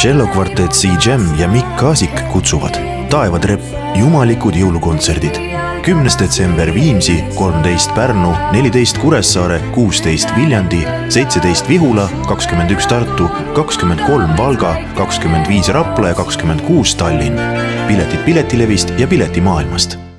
tšellokvartett C-Jam ja Mikk Kaasik kutsuvad Taevatrepp, jumalikud jõulukontserdid. kümnes detsember Viimsi, kolmteist Pärnu, neliteist Kuressaare, kuusteist Viljandi, seitseteist Vihula, kakskümmend üks Tartu, kakskümmend kolm Valga, kakskümmend viis Rapla ja kakskümmend kuus Tallinn. piletid Piletilevist ja Piletimaailmast